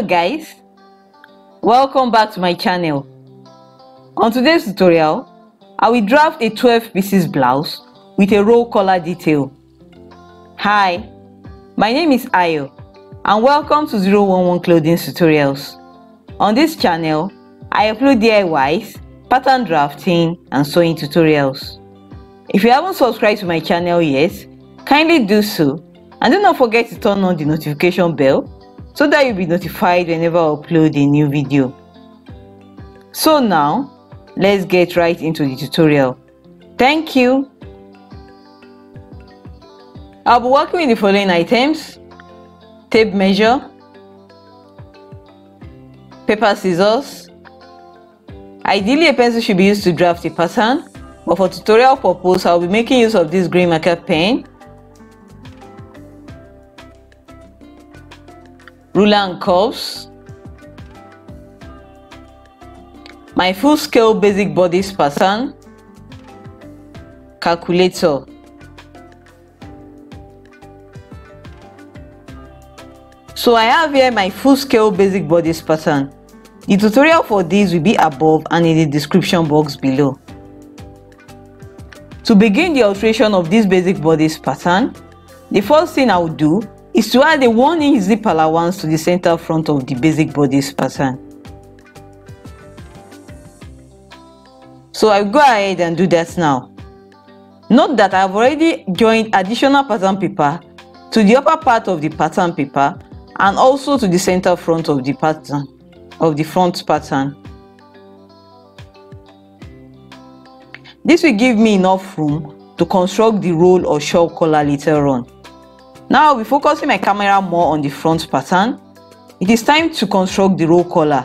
Hello guys, welcome back to my channel. On today's tutorial, I will draft a 12 pieces blouse with a roll collar detail. Hi, my name is Ayo and welcome to 011 Clothing Tutorials. On this channel, I upload DIYs, pattern drafting and sewing tutorials. If you haven't subscribed to my channel yet, kindly do so and do not forget to turn on the notification bell so that you'll be notified whenever I upload a new video. So now, let's get right into the tutorial. Thank you. I'll be working with the following items. Tape measure, paper scissors. Ideally a pencil should be used to draft a pattern, but for tutorial purpose I'll be making use of this green marker pen ruler and curves, my full scale basic bodice pattern, calculator, So I have here my full scale basic bodice pattern. The tutorial for this will be above and in the description box below. To begin the alteration of this basic bodice pattern, the first thing I will do is to add a 1 inch zip allowance to the center front of the basic bodice pattern. So I'll go ahead and do that now. Note that I've already joined additional pattern paper to the upper part of the pattern paper and also to the center front of the pattern of the front pattern. This will give me enough room to construct the roll or shawl collar later on. Now I'll be focusing my camera more on the front pattern. It is time to construct the roll collar.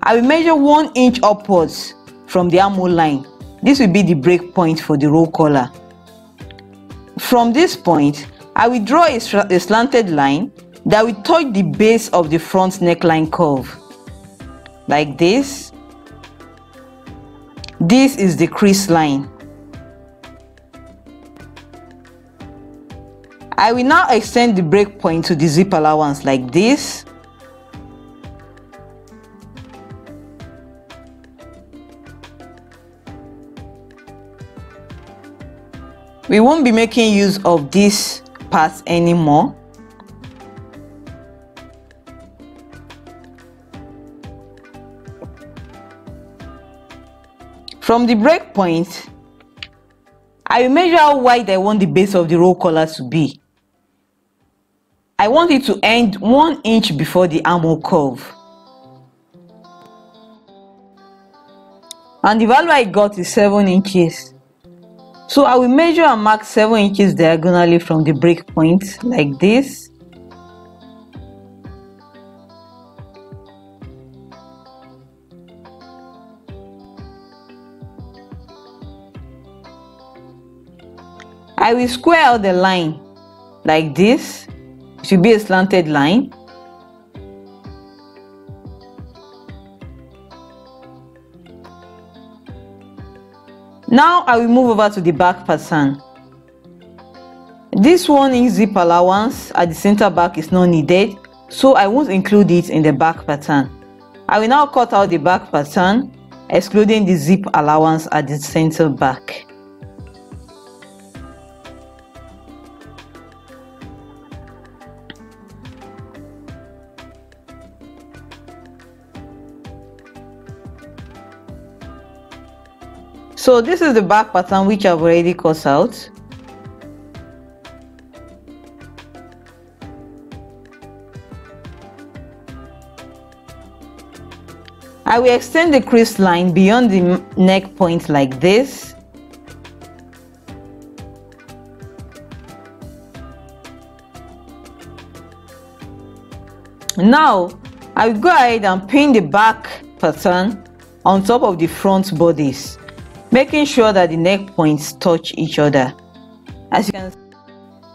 I will measure 1 inch upwards from the armhole line. This will be the break point for the roll collar. From this point, I will draw a, a slanted line that will touch the base of the front neckline curve. Like this. This is the crease line. I will now extend the break point to the zip allowance like this. We won't be making use of this part anymore. From the break point, I measure how wide I want the base of the roll collar to be. I want it to end 1 inch before the armhole curve. And the value I got is 7 inches. So I will measure and mark 7 inches diagonally from the break point like this. I will square out the line like this should be a slanted line. Now I will move over to the back pattern. This one in zip allowance at the center back is not needed, so I won't include it in the back pattern. I will now cut out the back pattern, excluding the zip allowance at the center back. So this is the back pattern which I've already cut out. I will extend the crease line beyond the neck point like this. Now, I will go ahead and pin the back pattern on top of the front bodice making sure that the neck points touch each other. As you can see,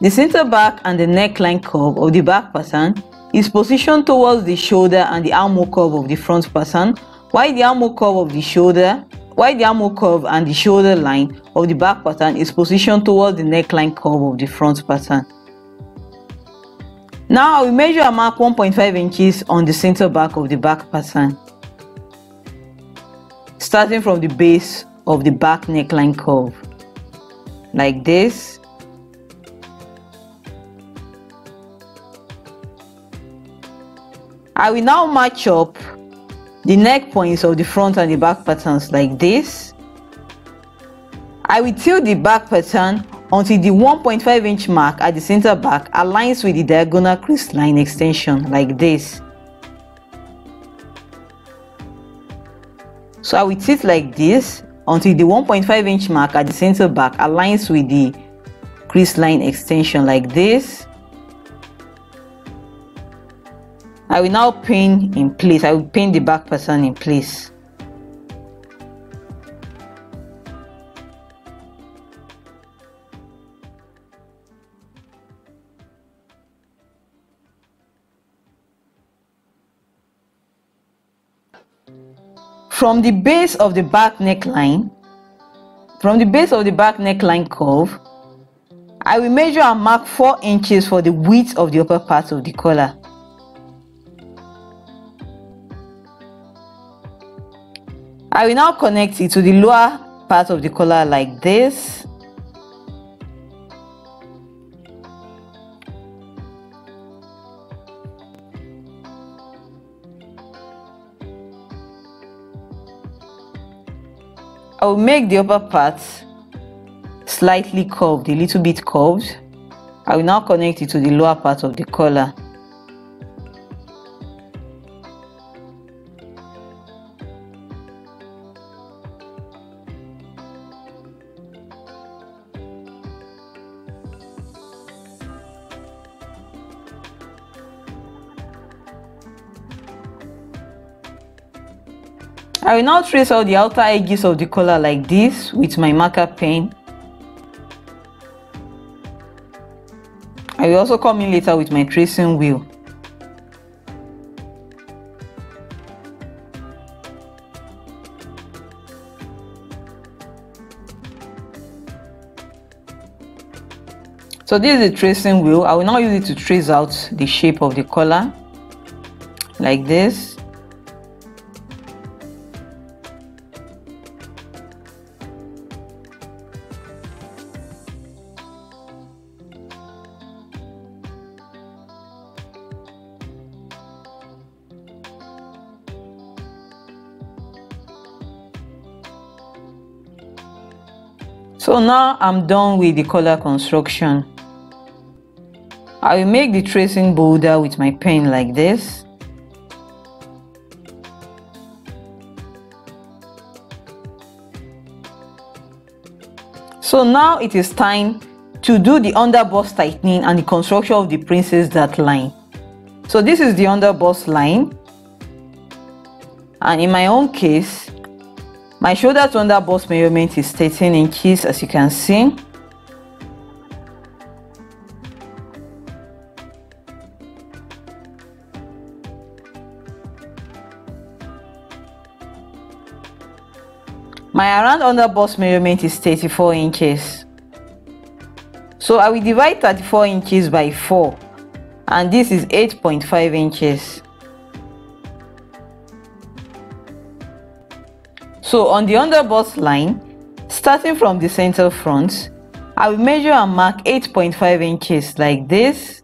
the center back and the neckline curve of the back pattern is positioned towards the shoulder and the armhole curve of the front pattern, while the armhole curve of the shoulder while the armhole curve and the shoulder line of the back pattern is positioned towards the neckline curve of the front pattern. Now we measure and mark 1.5 inches on the center back of the back pattern. Starting from the base of the back neckline curve. Like this. I will now match up the neck points of the front and the back patterns like this. I will tilt the back pattern until the 1.5 inch mark at the center back aligns with the diagonal crease line extension like this. So I will tilt like this until the 1.5 inch mark at the center back aligns with the crease line extension like this. I will now pin in place. I will pin the back pattern in place. From the base of the back neckline, from the base of the back neckline curve, I will measure and mark 4 inches for the width of the upper part of the collar. I will now connect it to the lower part of the collar like this. I will make the upper part slightly curved, a little bit curved. I will now connect it to the lower part of the collar. I will now trace out the outer edges of the collar like this with my marker pen. I will also come in later with my tracing wheel. So this is the tracing wheel. I will now use it to trace out the shape of the collar like this. So now I'm done with the collar construction. I will make the tracing bolder with my pen like this. So now it is time to do the underbust tightening and the construction of the princess dart line. So this is the underbust line and in my own case my shoulders under bust measurement is 13 inches as you can see. My around bust measurement is 34 inches. So I will divide 34 inches by 4 and this is 8.5 inches. So on the underbust line, starting from the center front, I will measure and mark 8.5 inches like this.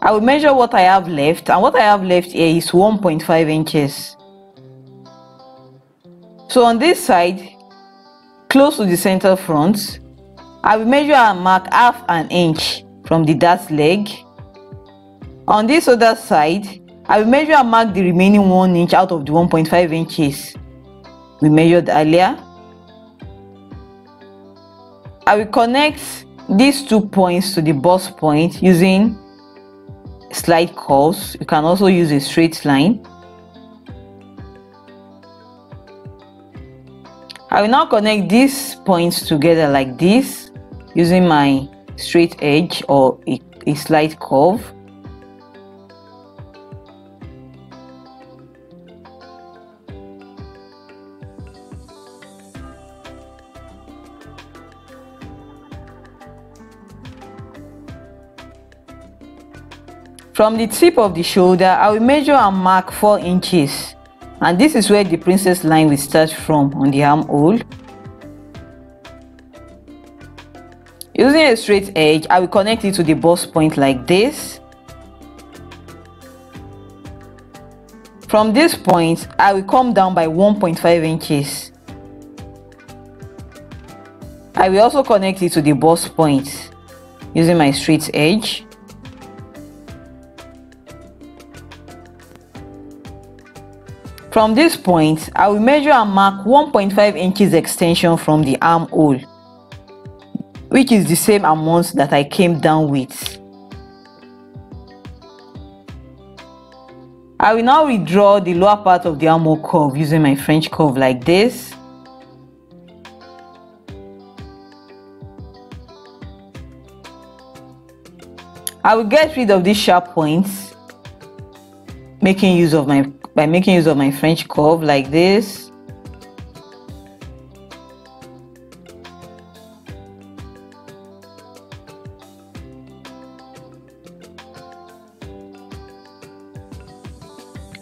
I will measure what I have left and what I have left here is 1.5 inches. So on this side, close to the center front, I will measure and mark half an inch from the dart leg. On this other side, I will measure and mark the remaining 1 inch out of the 1.5 inches we measured earlier. I will connect these two points to the bust point using slight curves. You can also use a straight line. I will now connect these points together like this using my straight edge or a, a slight curve. From the tip of the shoulder, I will measure and mark 4 inches. And this is where the princess line will start from on the armhole. Using a straight edge, I will connect it to the bust point like this. From this point, I will come down by 1.5 inches. I will also connect it to the bust point using my straight edge. From this point, I will measure and mark 1.5 inches extension from the armhole, which is the same amount that I came down with. I will now redraw the lower part of the armhole curve using my French curve like this. I will get rid of these sharp points making use of my by making use of my French curve like this.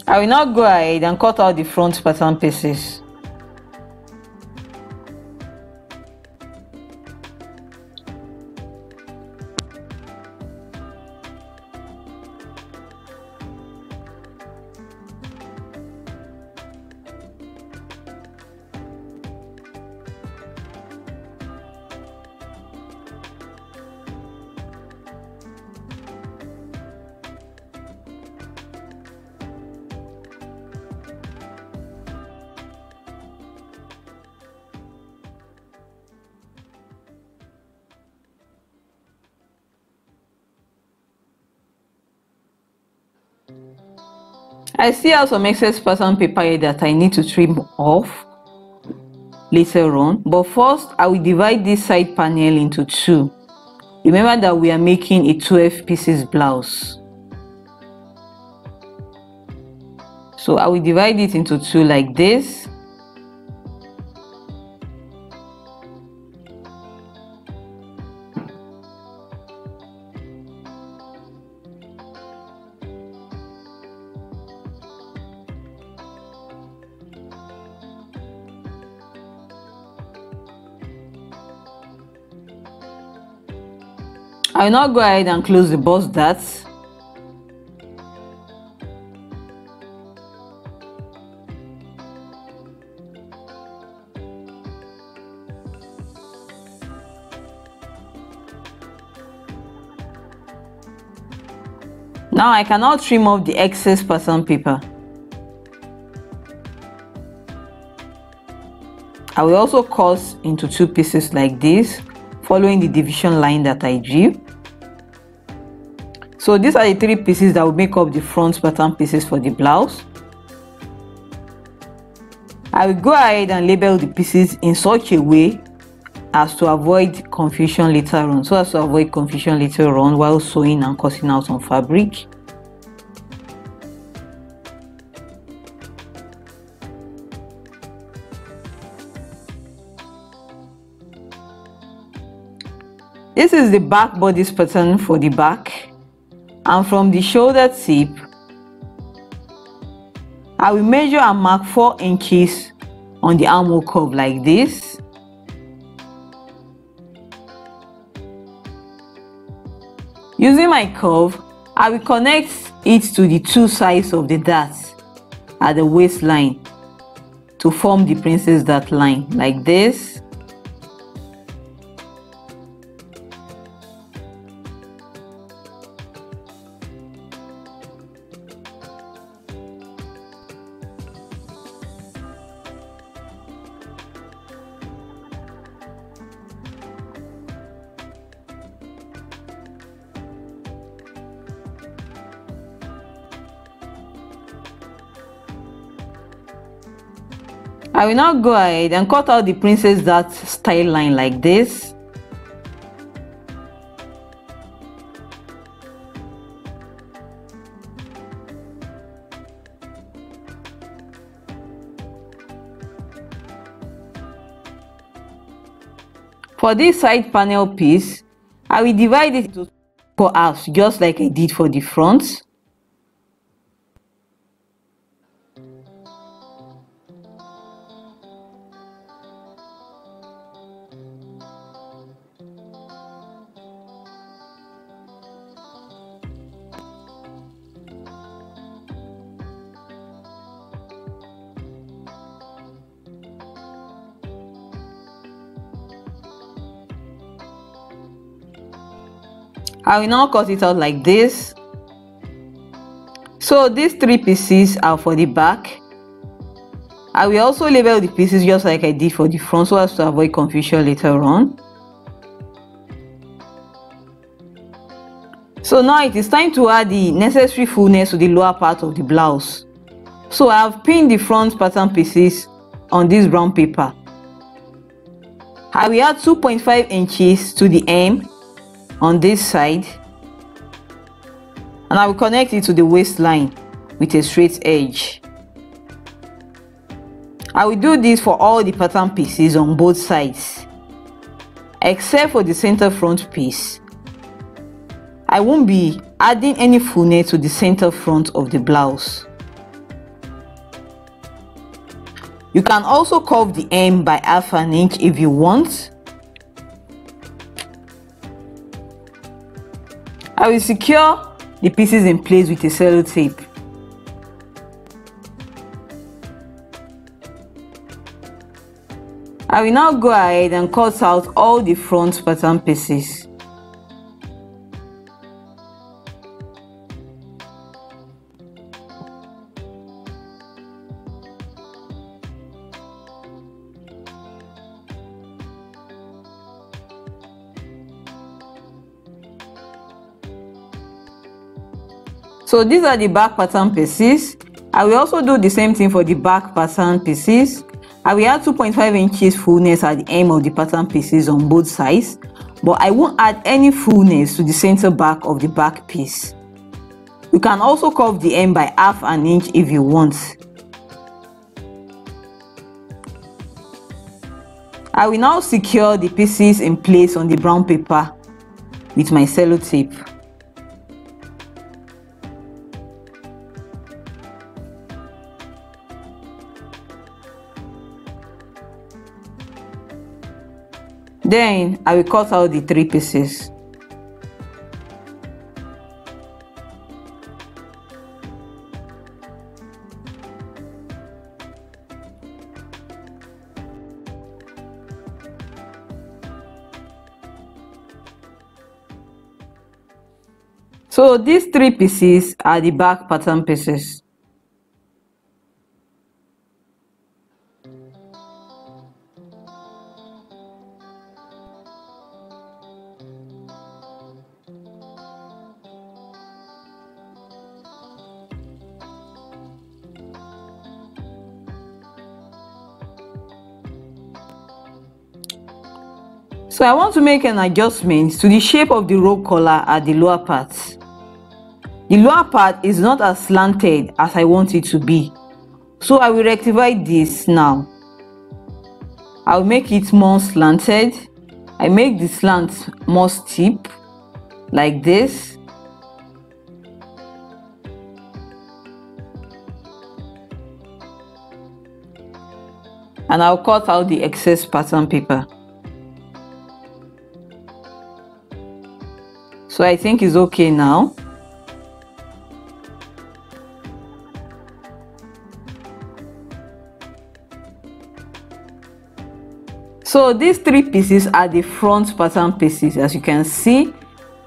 I will now go ahead and cut out the front pattern pieces. I still have some excess pattern paper that I need to trim off later on. But first I will divide this side panel into two. Remember that we are making a 12 pieces blouse. So I will divide it into two like this I will now go ahead and close the bust dart. Now I can now trim off the excess pattern paper. I will also cut into two pieces like this following the division line that I drew. So these are the three pieces that will make up the front pattern pieces for the blouse. I will go ahead and label the pieces in such a way as to avoid confusion later on. So as to avoid confusion later on while sewing and cutting out on fabric. This is the back bodice pattern for the back and from the shoulder tip. I will measure and mark 4 inches on the armhole curve like this. Using my curve I will connect it to the two sides of the dart at the waistline to form the princess dart line like this I will now go ahead and cut out the princess dart style line like this. For this side panel piece, I will divide it into four out just like I did for the front. I will now cut it out like this. So these three pieces are for the back. I will also label the pieces just like I did for the front so as to avoid confusion later on. So now it is time to add the necessary fullness to the lower part of the blouse. So I have pinned the front pattern pieces on this brown paper. I will add 2.5 inches to the hem on this side and I will connect it to the waistline with a straight edge. I will do this for all the pattern pieces on both sides except for the center front piece. I won't be adding any fullness to the center front of the blouse. You can also curve the hem by half an inch if you want I will secure the pieces in place with a cello tape. I will now go ahead and cut out all the front pattern pieces. So these are the back pattern pieces. I will also do the same thing for the back pattern pieces. I will add 2.5 inches fullness at the end of the pattern pieces on both sides but i won't add any fullness to the center back of the back piece. You can also curve the end by half an inch if you want. I will now secure the pieces in place on the brown paper with my cello Then I will cut out the three pieces. So these three pieces are the back pattern pieces. So I want to make an adjustment to the shape of the roll collar at the lower part. The lower part is not as slanted as I want it to be. So I will rectify this now. I will make it more slanted. I make the slant more steep like this. And I'll cut out the excess pattern paper. So I think it's okay now. So these three pieces are the front pattern pieces as you can see.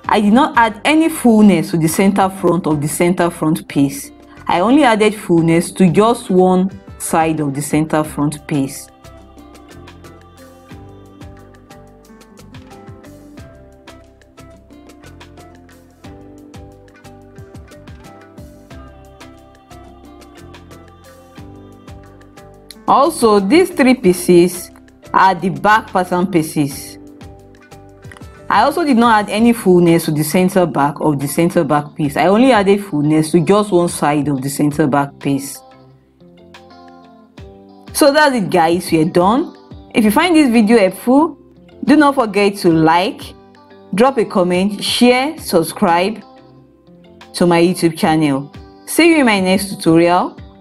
I did not add any fullness to the center front of the center front piece. I only added fullness to just one side of the center front piece. Also, these three pieces are the back pattern pieces. I also did not add any fullness to the center back of the center back piece. I only added fullness to just one side of the center back piece. So that's it guys, we are done. If you find this video helpful, do not forget to like, drop a comment, share, subscribe to my YouTube channel. See you in my next tutorial.